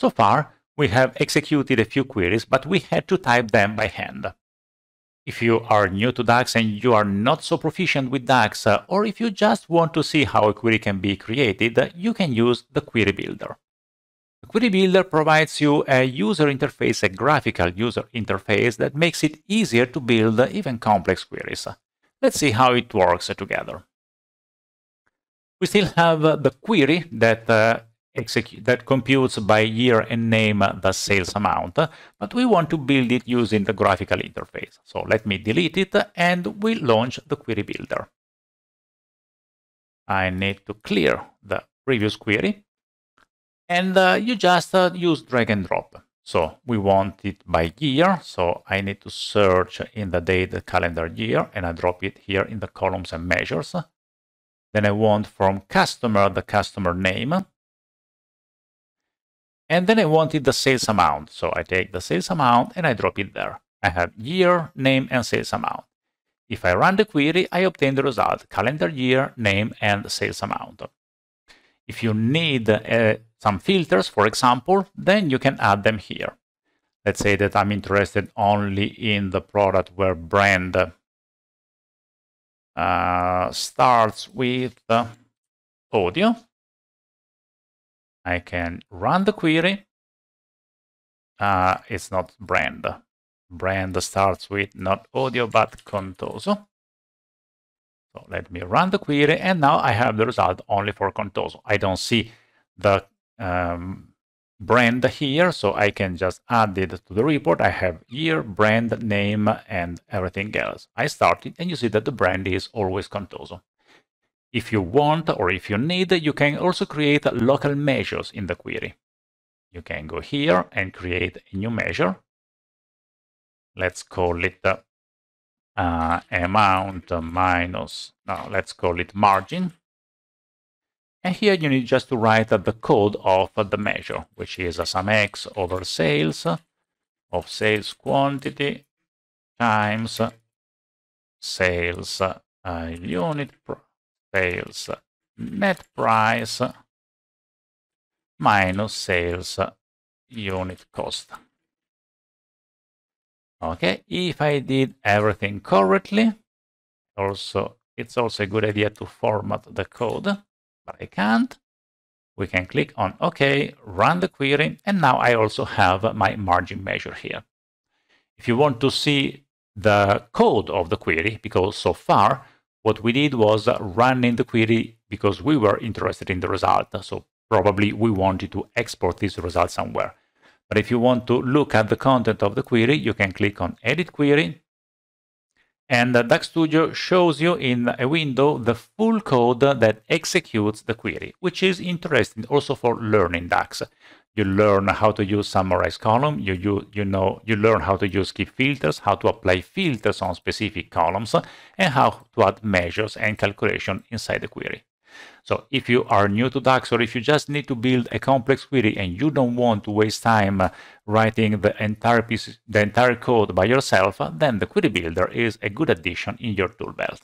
So far, we have executed a few queries, but we had to type them by hand. If you are new to DAX and you are not so proficient with DAX, uh, or if you just want to see how a query can be created, you can use the Query Builder. The Query Builder provides you a user interface, a graphical user interface that makes it easier to build even complex queries. Let's see how it works together. We still have the query that uh, execute that computes by year and name the sales amount, but we want to build it using the graphical interface. So let me delete it and we launch the query builder. I need to clear the previous query and uh, you just uh, use drag and drop. So we want it by year, so I need to search in the date calendar year and I drop it here in the columns and measures. Then I want from customer the customer name. And then I wanted the sales amount. So I take the sales amount and I drop it there. I have year, name, and sales amount. If I run the query, I obtain the result, calendar year, name, and sales amount. If you need uh, some filters, for example, then you can add them here. Let's say that I'm interested only in the product where brand uh, starts with uh, audio. I can run the query. Uh, it's not brand. Brand starts with not audio, but Contoso. So let me run the query, and now I have the result only for Contoso. I don't see the um, brand here, so I can just add it to the report. I have year, brand, name, and everything else. I started, and you see that the brand is always Contoso. If you want or if you need, you can also create local measures in the query. You can go here and create a new measure. Let's call it uh, amount minus, no, let's call it margin. And here you need just to write the code of the measure, which is SUMX over sales of sales quantity times sales uh, unit sales net price minus sales unit cost. Okay, if I did everything correctly, also it's also a good idea to format the code, but I can't. We can click on OK, run the query, and now I also have my margin measure here. If you want to see the code of the query, because so far what we did was running the query because we were interested in the result. So probably we wanted to export this result somewhere. But if you want to look at the content of the query, you can click on Edit Query. And DAX Studio shows you in a window the full code that executes the query, which is interesting also for learning DAX. You learn how to use summarize column. You, you, you know you learn how to use KEEPFILTERS, how to apply filters on specific columns, and how to add measures and calculation inside the query. So if you are new to DAX or if you just need to build a complex query and you don't want to waste time uh, writing the entire piece, the entire code by yourself, uh, then the Query Builder is a good addition in your tool belt.